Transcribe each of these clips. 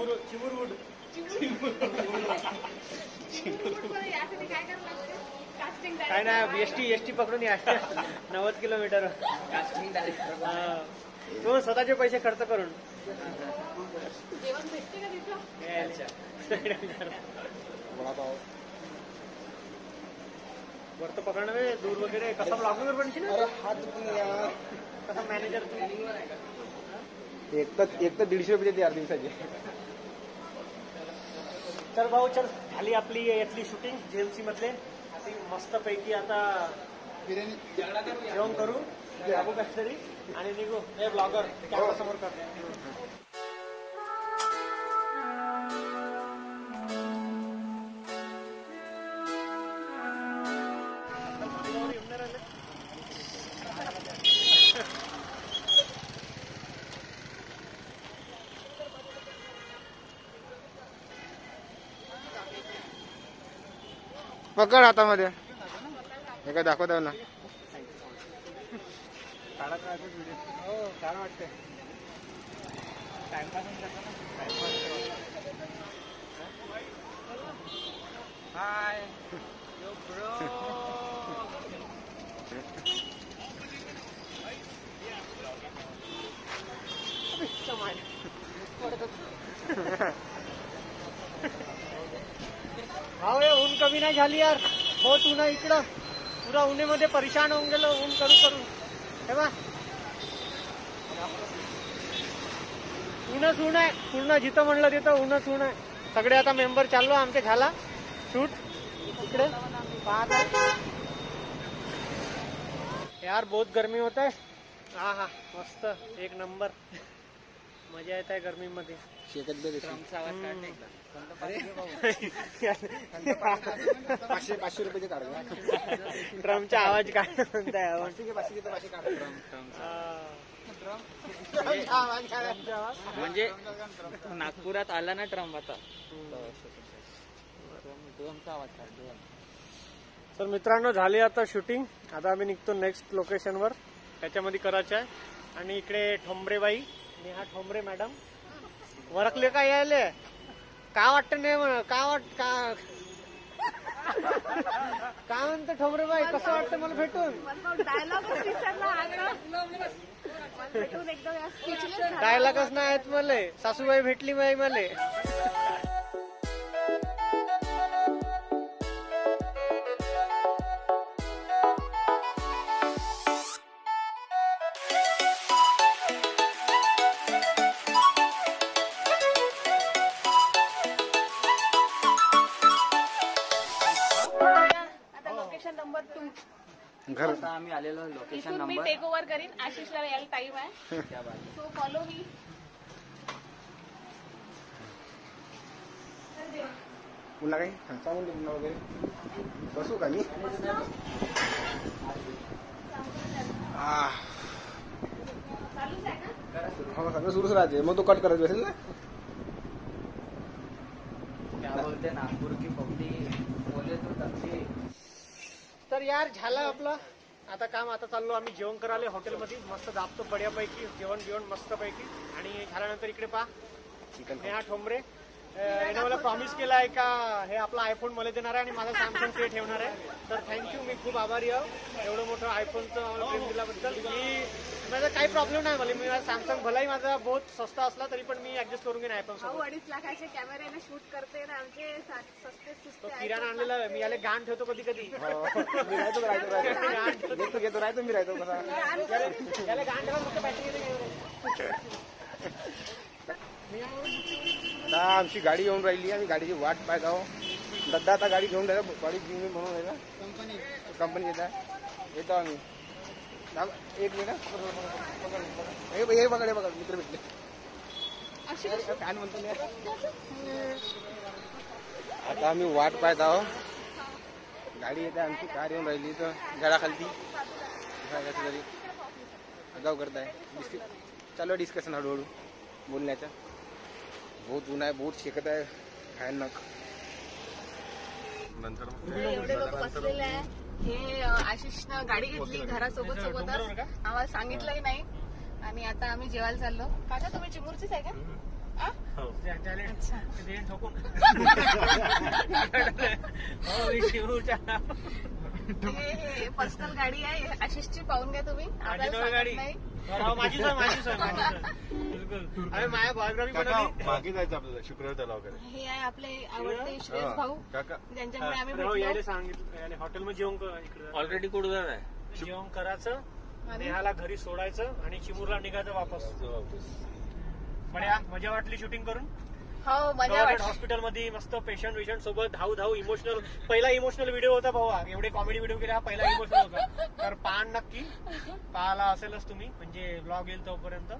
चिमुर चिमुरवूड. काय नाही S T S T पकडून या. नव्वद किलोमीटर. हा. तो स्वतःचे पैसे खर्च करून. वरतं पकडणं बे, दूर वगैरे. कसा दुखून यार कसा मॅनेजर एक तर एक तर दीडशे रुपये देते यार दिवसाचे. तर भाऊ चल झाली आपली यातली शूटिंग जेएमसी मधले. आता मस्त पैकी आता जेवण करू. कष्टरी आणि निघू. हे ब्लॉगर कॅमेरा समोर कर. पकड हातामध्ये. हे काय दाखवत ना हो छान ऊन कमी नाही झाली यार. बहुत ऊन आहे इकडं. पुरा उन्हेमध्ये परेशान होऊन गेलो ऊन करू करू. हे ऊनच ऊन आहे. पूर्ण जिथं म्हणलं तिथं ऊनच ऊन आहे. सगळे आता मेंबर चाललो आमचे झाला शूट. इकडे. पाहता यार बहुत गर्मी होत आहे. हा हा. मस्त. एक नंबर. मजा येत आहे गर्मीमध्ये. बे ड्रमचा पाचशे पाचशे रुपयाचे काढ गं. आवाज काय म्हणताय आवाज. म्हणजे नागपुरात आला ना ट्रम्प आता. ड्रमचा आवाज काढ, ड्रम. तर मित्रांनो झाली आता शूटिंग. आता आम्ही निघतो नेक्स्ट लोकेशनवर. त्याच्यामध्ये करायचं आहे. आणि इकडे ठोंबरेबाई नेहा ठोंबरे मॅडम. वरकले काय यायले? का वाटतं नाही का वाट का काय म्हणतं ठोंबरेबाई कसं वाटतं मला भेटून? डायलॉगच नाही आहेत मले. सासूबाई भेटली बाई मले. नंबर करीन आशिषला यायला टाइम आहे. सो फॉलो मी पुन्हा काही? हा, सांगून दे पुन्हा वगैरे? बसू का मी? हो. सगळं सुरूच राहते. मग तो कट करत बसेल ना? क्या बोलते नागपूर की पब्लिक बोले तो तर यार झालं आपलं आता काम आता चाललो आम्ही जेवण करायला हॉटेलमध्ये. मस्त दाबतो बढ्यापैकी जेवण जेवण मस्त पैकी आणि झाल्यानंतर इकडे पहा. चिकन नेहा ठोंबरे. याने मला प्रॉमिस केला आहे का हे आपला आयफोन मला देणार आहे आणि माझा सॅमसंग ते ठेवणार आहे. तर थँक्यू मी खूप आभारी आहे. एवढं मोठं आयफोनचं मला प्रेम दिल्याबद्दल. मी माझा काही प्रॉब्लेम नाही मला मी माझा सॅमसंग भलाही माझा बहुत स्वस्त असला तरी पण मी ऍडजस्ट करून घेईन आयफोन भाऊ सोबत अडीच लाखाचे कॅमेऱ्याने शूट करते ना आमचे सा- सस्ते तो सुस्ते किराणा आणलेला आहे. मी याला गाण ठेवतो कधी कधी. हो, मी राहतो राहतो राहतो. घेतो घेतो राहतो मी राहतो. कसा याला गाण ठेवा फक्त बॅटरी आता आमची गाडी येऊन राहिली आम्ही गाडीची वाट पाहत आहो दद्दा आता गाडी घेऊन राहिला गाडी घेऊन म्हणून राहिला कंपनी कंपनी येत आहे. येतो आम्ही. एक मिनिट हा. हे हे बघा हे बघा मित्र भेटले. फॅन म्हणतो मी. आता आम्ही वाट पाहत आहो गाडी येते आमची कार येऊन राहिली तर झाडाखालती कसं तरी. अगाव करताय. डिस्क चालू डिस्कशन हळूहळू बोलण्याचा. बहुत ऊन आहे बहुत शेकत आहे. भयानक. एवढे लोक बसलेले आहे. हे आशिषनं गाडी घेतली घरासोबत सोबतच. आम्हाला सांगितलंही नाही. आणि आता आम्ही जेवायला चाललो. काका तुम्ही चिमूरचीच आहे का? टॅलेंट अच्छा. हो हे पर्सनल गाडी आहे. आशिषची पाहून घ्या तुम्ही. माझी गाडी. हो, काका बनवली मागे जायचं आपल्याला शुक्रवार तलाव वगैरे हे आहे आपले आवडते श्रेयस हा. भाऊ. काका. ज्यांच्यामुळे आम्ही हो सांगितलं हॉटेलमध्ये जेवण कर इकडे. ऑलरेडी कुठं आहे जेवण करायचं आणि? नेहाला घरी सोडायचं आणि चिमूरला निघायचं वापस. बड्या मजा वाटली शूटिंग करून? हो मजा गव्हर्नमेंट वाटली. हॉस्पिटलमध्ये मस्त पेशंट विशंट सोबत धाव धाव इमोशनल पहिला इमोशनल व्हिडिओ होता भावा. एवढे कॉमेडी व्हिडिओ केले हा पहिला इमोशनल होता. तर पान नक्की पाहायला असेलच तुम्ही. म्हणजे ब्लॉग येईल तोपर्यंत.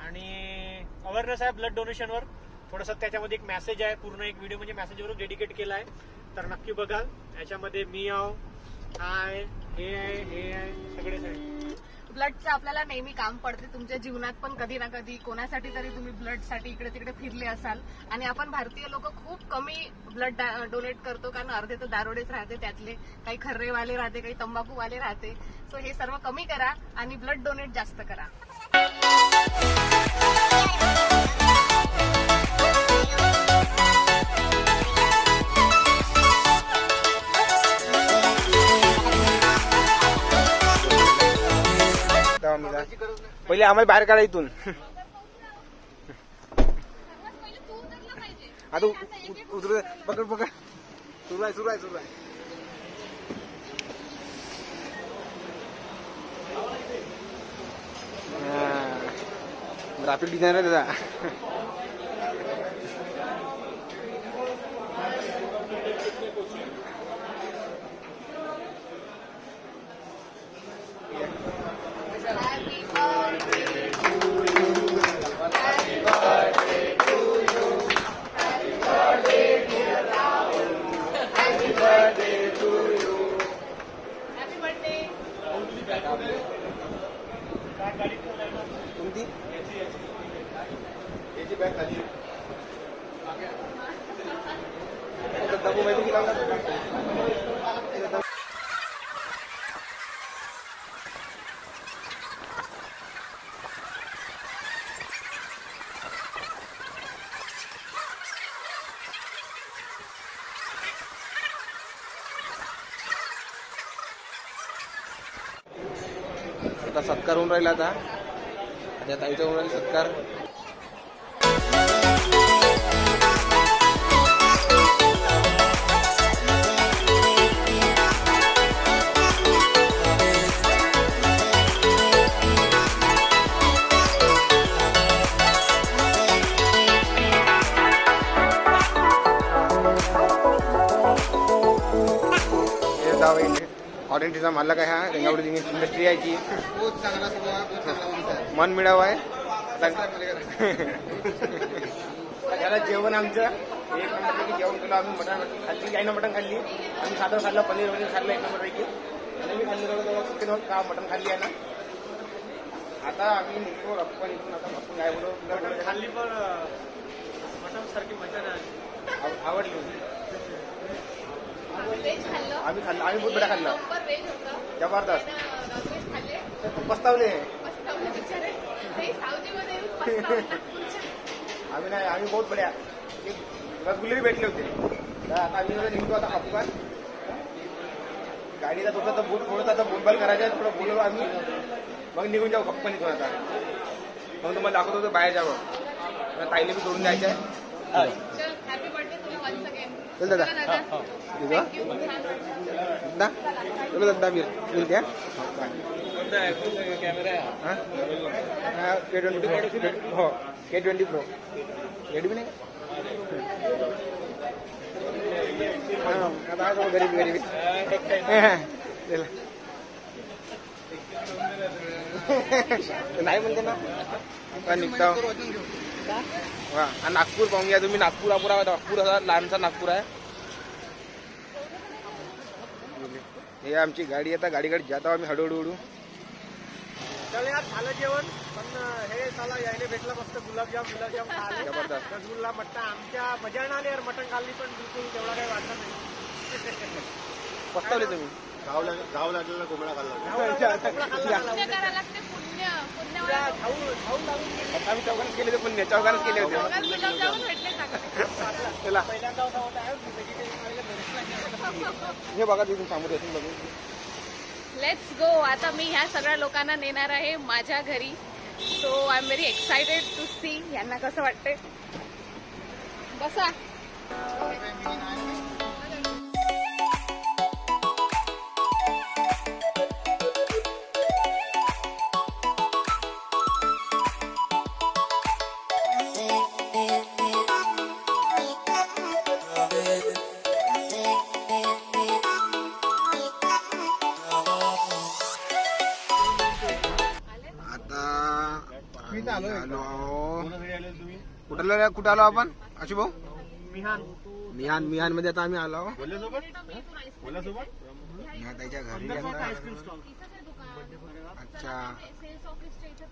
आणि अवेअरनेस आहे ब्लड डोनेशनवर थोडंसं त्याच्यामध्ये एक मेसेज आहे. पूर्ण एक व्हिडिओ म्हणजे मेसेजवर डेडिकेट केला आहे. तर नक्की बघाल. याच्यामध्ये मी आहो. हाय हे आहे हे आहे सगळेच आहे ब्लडचं आपल्याला नेहमी काम पडते. तुमच्या जीवनात पण कधी ना कधी कोणासाठी तरी तुम्ही ब्लडसाठी इकडे तिकडे फिरले असाल. आणि आपण भारतीय लोक खूप कमी ब्लड डोनेट करतो कारण अर्धे तर दारोडेच राहते त्यातले. काही खर्रेवाले राहते काही तंबाखूवाले राहते. सो हे सर्व कमी करा आणि ब्लड डोनेट जास्त करा. पहिले आम्हाला बाहेर काढा इथून. आता उ- उतरू पकड पकड. सुरू आहे सुरू आहे सुरू आहे. ग्राफिक डिझायनर त्याचा. आता सत्कार होऊन राहिला आता. आता ताईचा होऊन राहिला सत्कार. हे जाऊ हॉट एंट्रीचा मालक आहे हा. रेंगावडी इंडस्ट्री आहे की मन मिळावं आहे. त्याला जेवण आमचं. एक नंबरपैकी जेवण केलं आम्ही मटण खाल्ली. आईनं मटण खाल्ली. आम्ही साधं खाल्लं पनीर वगैरे खाल्लं एक नंबरपैकी. आणि मी खाल्लं का मटण खाल्ली आहे ना? आता आम्ही निघतो आपण इथून आता आपण काय बोलू खाल्ली पण मटन सारखी मजा नाही आव- आवडली. आम्ही खाल्लं आम्ही बहुत बडा खाल्लं जबरदस्त. पस्तावले. आम्ही नाही आम्ही बहुत बड्या एक रसगुल्ले भेटले होते. आम्ही जरा निघतो आता हापूस गाडीचा थोडं तर बोल थोडं आता बोलबाल करायचं आहे थोडं बोललो आम्ही. मग निघून जाऊ कंपनीतून आता. मग तुम्हाला दाखवतो होतो बाहेर जावं. ताईने बी सोडून जायचं आहे चल दादा. दादा चलो दादा कॅमेरा हा के ट्वेंटी प्रो हो के ट्वेंटी प्रो रेडमी नाही? हा, आता गरीब गरीब. नाही म्हणते ना निघता आणि नागपूर पाहून घ्या तुम्ही. नागपूर आहे नागपूर असा लहानसा नागपूर आहे. हे आमची गाडी आता गाडी गाडी जात आहोत आम्ही हळूहळू. हळू चल यार झालं जेवण. पण हे चला यायला भेटलं मस्त. गुलाबजाम गुलाबजाम जबरदस्त. रसगुल्ला मट्टा आमच्या मजा नाही आली यार मटण खाल्ली पण बिलकुल तेवढा काही वाटलं नाही. पस्तावले तुम्ही. गाव लाग- गाव लागलेला कोंबडा खाल्ला. आम्ही चौघांच केले होते पुण्य चौघांच केले होते चला हे बघा तिथून समोर येथून बघून लेट्स गो आता मी ह्या सगळ्या लोकांना नेणार आहे माझ्या घरी. So I am very excited to see यांना कसं वाटतंय? बसा. आम्ही आलो कुठं कुठं आलो आपण अशी भाऊ मिहान मिहान मिहानमध्ये आता आम्ही आलो त्याच्या घरी अच्छा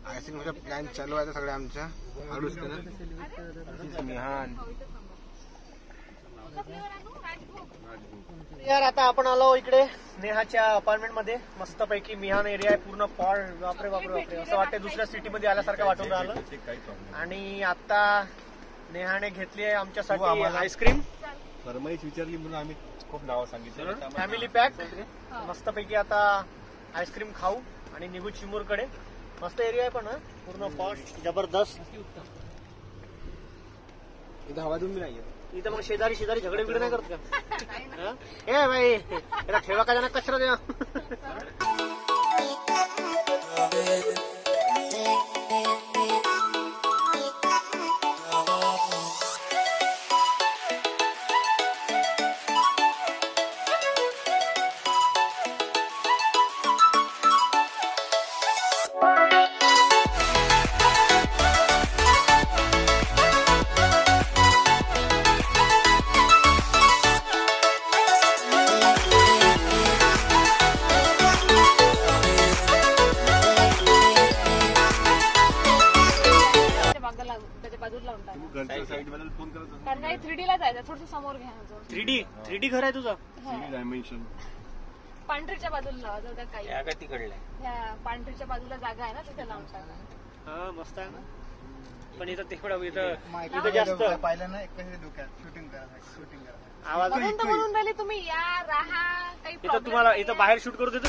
आईस्क्रीमचा प्लॅन चालू आहे आता सगळ्या आमच्या मिहान यार आता आपण आलो इकडे नेहाच्या अपार्टमेंटमध्ये. मस्त पैकी मिहान एरिया आहे पूर्ण पॉड बापरे बापरे बापरे. असं वाटतं दुसऱ्या सिटी मध्ये आल्यासारखं वाटून राहिलं. आणि आता नेहाने घेतली आहे हो, आमच्यासाठी आम्हाला. आईस्क्रीम. फरमाईश विचारली म्हणून आम्ही खूप नावं सांगितलं. फॅमिली पॅक मस्त पैकी आता आईस्क्रीम खाऊ आणि निघू चिमूरकडे. मस्त एरिया आहे पण हं. पूर्ण पॉश जबरदस्त. इथं हवा तुम्ही नाहीये. इथं मग शेजारी शेजारी झगडे बिगडे नाही करत का? हं? ए भाई याला ठेवा का जाणार कचरा द्या? होतो. कारण काही थ्री ला जायचं थोडस समोर घ्या थ्री डी थ्री डी घर आहे तुझं? डायमेन्शन पांढरीच्या बाजूला जर काही. या का तिकडल्या? ह्या पांढरीच्या बाजूला जागा आहे ना तिथे लावून टाका हा मस्त आहे ना. पण इथं तेवढं इथं इथं जास्त पाहिलं ना कशी डोक्यात? शूटिंग करा शूटिंग करा आवाज म्हणून राहिले तुम्ही या राहा काही तुम्हाला. इथं बाहेर शूट करू देतो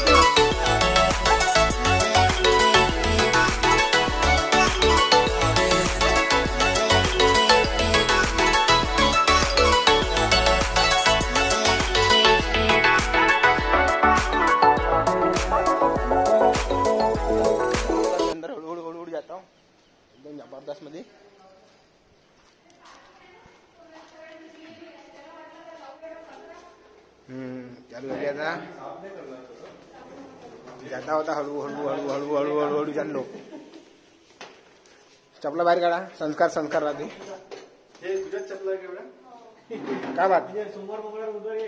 चपला बाहेर काढा संस्कार संस्कार राहते हे तुझ्याच चपला आहे केवढ्या काय बात? सोमवार मंगळवार बुधवार ये.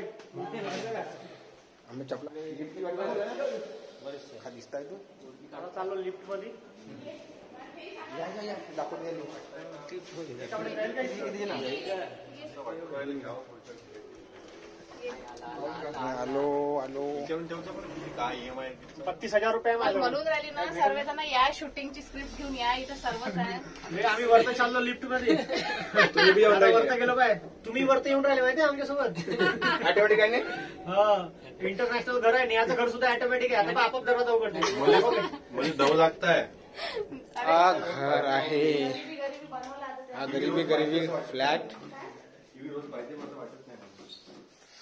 आम्ही चपला खा दिसताय तू। आता चाललो लिफ्टमध्ये या या या दाखवते ईएम आहे पस्तीस हजार रुपये म्हणून राहिली ना सर्वजण या शूटिंगची स्क्रिप्ट घेऊन या इथं सर्वच आहे आम्ही वरत चाललो लिफ्टमध्ये. वरत गेलो काय? तुम्ही वरत येऊन राहिले माहिती आमच्यासोबत. ऑटोमॅटिक आहे हा इंटरनॅशनल घर आहे नेहाचं घर सुद्धा ऑटोमॅटिक आहे. आता आपोआप दरवाजा उघडते. दव लागताय. हा घर आहे. हा गरीबी गरीबी फ्लॅट हा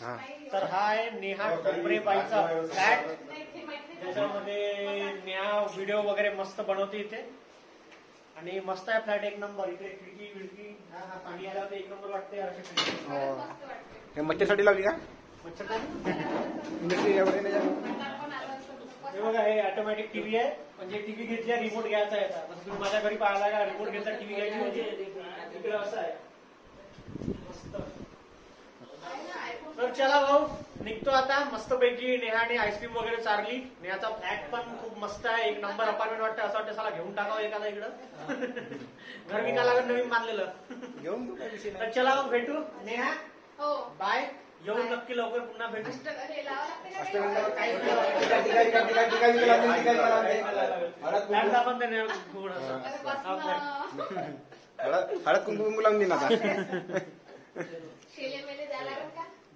तर हा आहे नेहा टोपरे बाईचा फ्लॅट त्याच्यामध्ये नेहा व्हिडिओ वगैरे मस्त बनवते इथे. आणि मस्त आहे फ्लॅट एक नंबर इकडे खिडकी विडकी पाणी आल्यावर एक नंबर वाटते. हो. मच्छरसाठी लावली का? हे बघा हे ऑटोमॅटिक टीव्ही आहे. म्हणजे टीव्ही घेतली रिमोट घ्यायचा. जसं तुम्ही माझ्या घरी पाहिला का रिमोट घेतला टीव्ही घ्यायची म्हणजे इकडे असं आहे. मस्त. तर चला भाऊ निघतो आता. मस्त पैकी नेहाने आईस्क्रीम वगैरे चारली. नेहाचा फ्लॅट पण खूप मस्त आहे. एक नंबर अपार्टमेंट वाटतं. असं वाटतं साला घेऊन टाकावं एखादा इकडं. घर विकायला नवीन बांधलेलं. घेऊन तर चला मग भेटू. नेहा? हो. बाय. येऊ नक्की लवकर पुन्हा भेटू. हळद. ना. हळद कुंकू लावून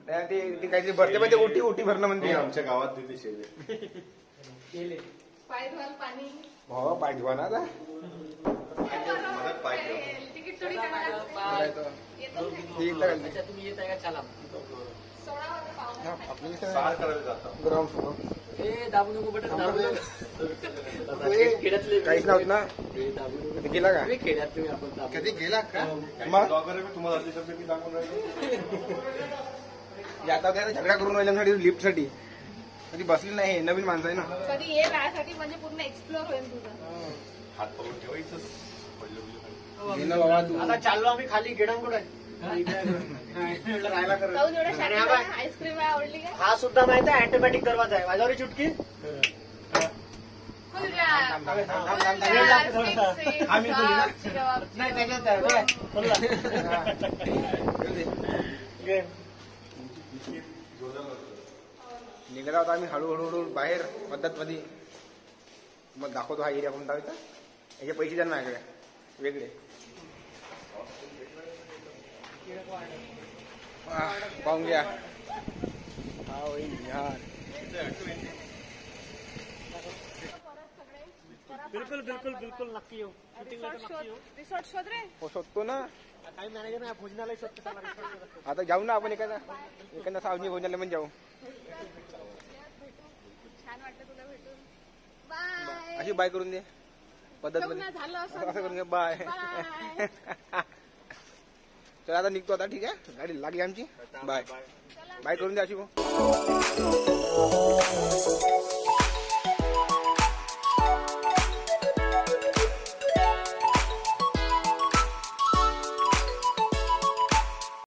नाही, ते ते काहीतरी भरते पण ते ओटी ओटी भरणं म्हणते. आमच्या गावात तिथे शेले. पाय धुवाल पाणी? हो पाठवा ना आता. मदत पाहिजे तिकीट थोडी करणार येतो. ते एकदा घालते. अच्छा तुम्ही येत आहे का? चला. सोळा वाजता पाहुणे हा, आपल्याला सार काय करायला जातो. ग्राउंड फ्लोर ए दाबू नको बटन दाबू नको खेड्यातले काहीच नव्हतं ना. ए, दाबू नको ते गेला का? तुम्ही खेड्यात तुम्ही आपण दाबू कधी गेला का? मग? मी तुम्हाला अर्धी शब्द मी दाखवून राहिलो. आता काय झगडा करून राहिल्यासाठी लिफ्टसाठी कधी बसली नाही हे नवीन माणसं आहे ना. कधी ये राहण्यासाठी म्हणजे पूर्ण एक्सप्लोर होईल तुझं. हात पकडून पडलं बिडलं. ये ना बाबा तू. आता चाललो आम्ही खाली राहायला जाऊन आणि हा आईस्क्रीम आवडली का? हा सुद्धा माहीत आहे ऑटोमॅटिक दरवाजा आहे. माझ्यावर चुटकी. थांब, थांब, थांब, थांब, थांब, आम्ही बोलू ना? नाही त्याच्यात आहे. बघ. घे. निघाला होता आम्ही हळूहळू हळू बाहेर पद्धत मध्ये मग दाखवतो हा एरिया कोणता होता. याचे पैसे द्या ना माझ्याकडे. वेगळे. पाहून घ्या. हा होईल बिलकुल बिलकुल बिलकुल नक्की येऊ. हो शोधतो ना. काही मॅनेजर नाही भोजनाला शोधतो त्याला resort ला. आता जाऊ ना आपण एखादा एखादा सावजी भोजनाला पण जाऊ. छान वाटलं तुला भेटून. बाय अशी बाय करून दे. पद्धत झालं असं करून घे बाय. तर आता निघतो आता ठीक आहे? गाडी लागली आमची. बाय बाय करून द्या अशी भाऊ.